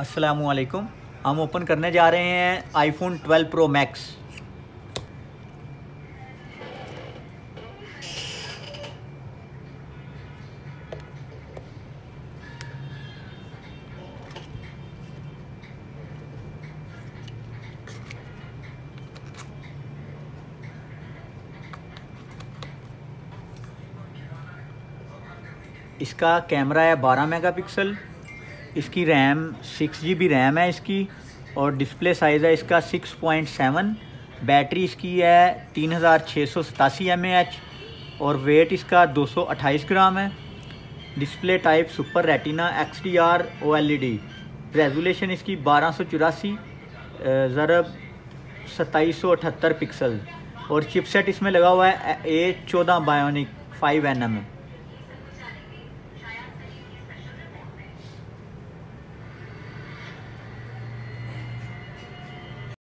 असलकुम हम ओपन करने जा रहे हैं आईफोन 12 प्रो मैक्स इसका कैमरा है 12 मेगापिक्सल. इसकी RAM six G B RAM है इसकी और डिस्प्ले साइज़ है इसका सिक्स पॉइंट सेवन। बैटरी इसकी है तीन हज़ार छः सौ सतासी एम एच और वेट इसका दो सौ अट्ठाईस ग्राम है। Display type super retina X D R O L E D resolution इसकी बारह सौ चौरासी ज़रब सताईस सौ अठहत्तर पिक्सल। और चिपसेट इसमें लगा हुआ है ए चौदह बायोनिक फाइव एन एम